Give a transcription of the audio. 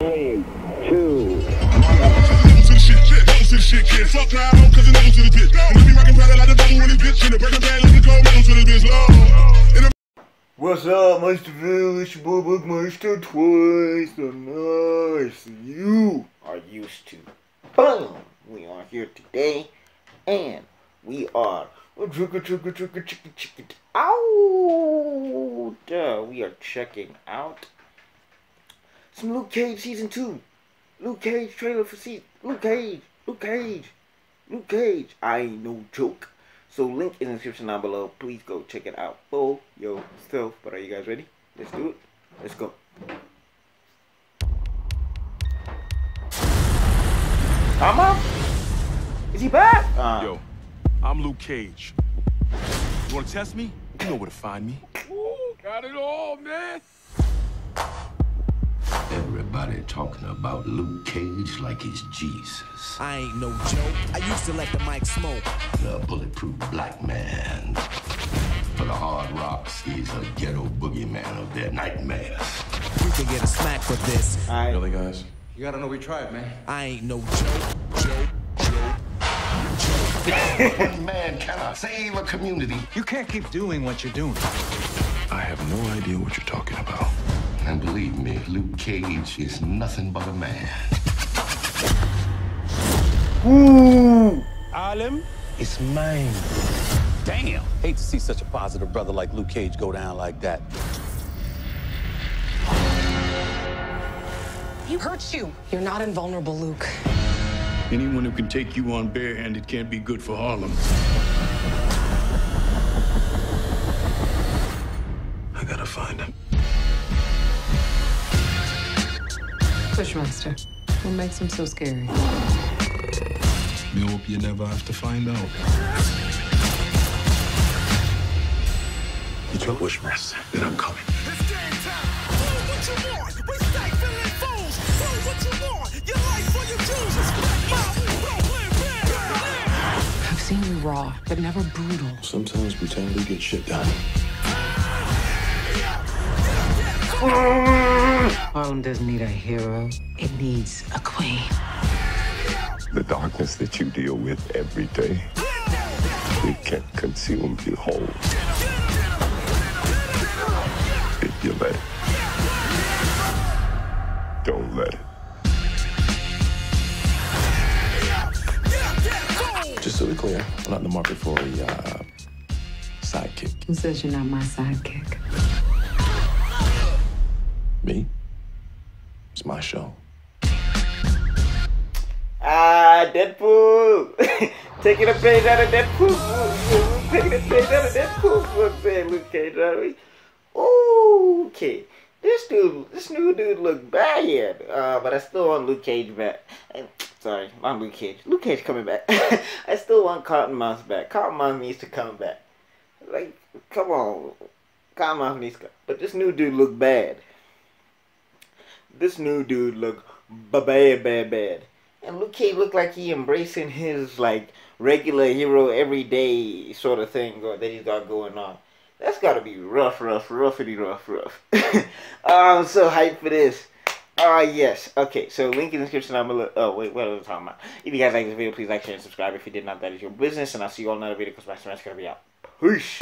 Two. What's up, Meisterville? It's your boy BuckMeister twice the nice you are used to. Boom! We are here today, and we are trigger trigger trigger chicken chicken out. Uh, we are checking out some Luke Cage season two. Luke Cage trailer for season. Luke Cage. Luke Cage. Luke Cage. I ain't no joke. So link in the description down below. Please go check it out for yourself. But are you guys ready? Let's do it. Let's go. Mama? Is he back? Uh, Yo, I'm Luke Cage. You wanna test me? You know where to find me. Ooh, got it all, man. Everybody talking about Luke Cage like he's Jesus. I ain't no joke. I used to let the mic smoke. The bulletproof black man. For the hard rocks, he's a ghetto boogeyman of their nightmares. You can get a smack for this. I, Really, guys? You gotta know we tried, man. I ain't no joke. Joke. Joke. One man cannot save a community. You can't keep doing what you're doing. I have no idea what you're talking about. And believe me, Luke Cage is nothing but a man. Ooh. Harlem It's mine. Damn. Hate to see such a positive brother like Luke Cage go down like that. He hurts you. You're not invulnerable, Luke. Anyone who can take you on barehanded can't be good for Harlem. I gotta find him. Bushmaster. What makes him so scary? Me hope you never have to find out. You tell Bushmaster that I'm coming. It's game time. Do what you want. We stay feeling fools. Do what you want. Your life for your chooses. I've seen you raw, but never brutal. Sometimes brutality gets shit done. Harlem doesn't need a hero. It needs a queen. The darkness that you deal with every day, it can consume you whole. If you let it. Don't let it. Just so we're clear, I'm not in the market for a uh, sidekick. Who says you're not my sidekick? Me? It's my show. Ah, Deadpool. Taking a page out of Deadpool. Taking a page out of Deadpool. What's saying Luke Cage, okay. This dude, this new dude look bad. Uh, but I still want Luke Cage back. Eh, Sorry, not Luke Cage. Luke Cage coming back. I still want Cottonmouth back. Cottonmouth needs to come back. Like, come on. Cottonmouth needs to come. But this new dude look bad. This new dude look ba- bad, bad, bad. And Luke Cage look like he embracing his like regular hero everyday sort of thing that he's got going on. That's gotta be rough, rough, roughity, rough, rough. I'm so hyped for this. Ah, yes. Okay, so link in the description down below. Oh, wait, what was I talking about? If you guys like this video, please like, share, and subscribe. If you did not, that is your business. And I'll see you all in another video because my semester gonna be out. Peace.